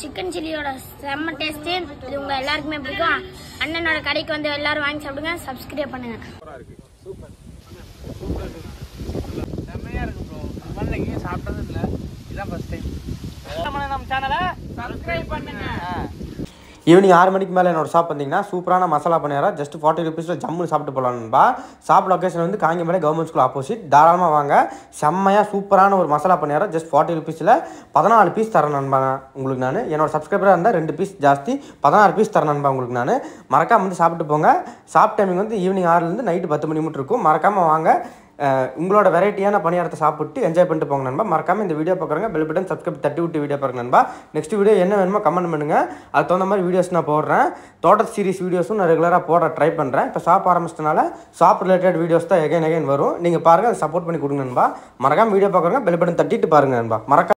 Chicken சில்லியோட செம்ம taste இது உங்க எல்லாருக்குமே பிடிக்கும். அண்ணனோட கடைக்கு வந்து எல்லாரும் வாங்கி சாப்பிடுங்க. சப்ஸ்கிரைப் பண்ணுங்க. செம்மையா இருக்கு ப்ரோ இது மாதிரி எங்கேயும் சாப்பிட்டது இல்ல. இதான் ஃபர்ஸ்ட் டைம் நம்ம சேனலை சப்ஸ்கிரைப் பண்ணுங்க. ஈவினிங் ஆறு மணிக்கு மேலே என்னோட ஷாப் வந்தீங்கன்னா சூப்பரான மசாலா பணியாரா ஜஸ்ட் ஃபார்ட்டி ருபீஸில் ஜம்முன்னு சாப்பிட்டு போகலான்பா ஷாப் லொக்கேஷன் வந்து காங்கிமலை கவர்மெண்ட் ஸ்கூல் ஆப்போசிட் தாராளமாக வாங்க. செம்மையாக சூப்பரான ஒரு மசாலா பணியாரா ஜஸ்ட் ஃபார்ட்டி ருபீஸில் பதினாலு பீஸ் தரேன் நண்பா உங்களுக்கு நான். என்னோட சப்ஸ்கிரைபராக இருந்தால் ரெண்டு பீஸ் ஜாஸ்தி பதினாறு பீஸ் தரேன் நண்பா உங்களுக்கு நான். மறக்காம வந்து சாப்பிட்டு போங்க. ஷாப் டைமிங் வந்து ஈவினிங் ஆறுலேருந்து நைட்டு பத்து மணி மட்டும் இருக்கும். மறக்காமல் வாங்க. உங்களோட வெரைட்டியான பணியாரத்தை சாப்பிட்டு என்ஜாய் பண்ணிட்டு போங்க நண்பா. மறக்காம இந்த வீடியோ பார்க்குறங்க பெல் பட்டன் சப்ஸ்கிரைப் தட்டி விட்டு வீடியோ பாருங்க நண்பா. நெக்ஸ்ட் வீடியோ என்ன வேணுமோ கமெண்ட் பண்ணுங்க. அதுக்கு தகுந்த மாதிரி வீடியோஸ் நான் போடுறேன். தோட்ட சீரிஸ் வீடியோஸும் நான் ரெகுலராக போட ட்ரை பண்ணுறேன் இப்போ ஷாப் ஆரம்பிச்சதுனால ஷாப் ரிலேட்டட் வீடியோஸ் தான் எகைன் எகைன் வரும். நீங்கள் பாருங்கள் சப்போர்ட் பண்ணி கொடுங்க நண்பா. மறக்காம வீடியோ பார்க்குறங்க பெல் பட்டன் தட்டிட்டு பாருங்க நண்பா. மறக்க